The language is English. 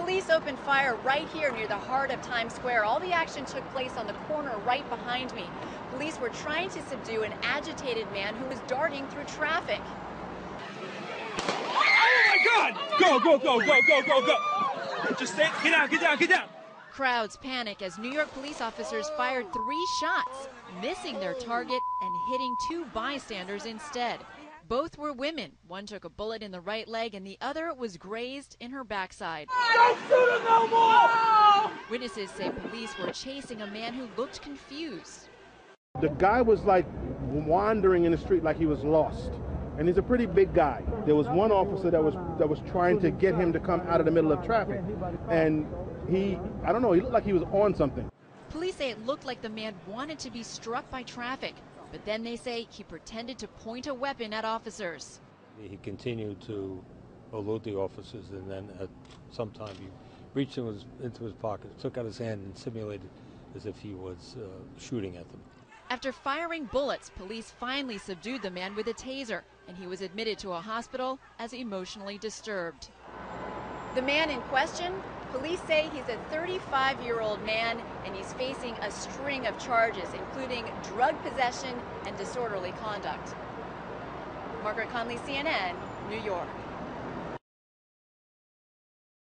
Police opened fire right here near the heart of Times Square. All the action took place on the corner right behind me. Police were trying to subdue an agitated man who was darting through traffic. Oh my God! Go, go, go, go, go, go, go! Just stay, get down, get down, get down! Crowds panic as New York police officers fired three shots, missing their target and hitting two bystanders instead. Both were women. One took a bullet in the right leg and the other was grazed in her backside. Don't shoot him no more! Witnesses say police were chasing a man who looked confused. The guy was like wandering in the street like he was lost. And he's a pretty big guy. There was one officer that was that was trying to get him to come out of the middle of traffic. And he I don't know, he looked like he was on something. Police say it looked like the man wanted to be struck by traffic. But then they say he pretended to point a weapon at officers. He continued to elude the officers, and then at some time he reached into his, into his pocket, took out his hand, and simulated as if he was uh, shooting at them. After firing bullets, police finally subdued the man with a taser, and he was admitted to a hospital as emotionally disturbed. The man in question, police say he's a 35 year old man and he's facing a string of charges, including drug possession and disorderly conduct. Margaret Conley, CNN, New York.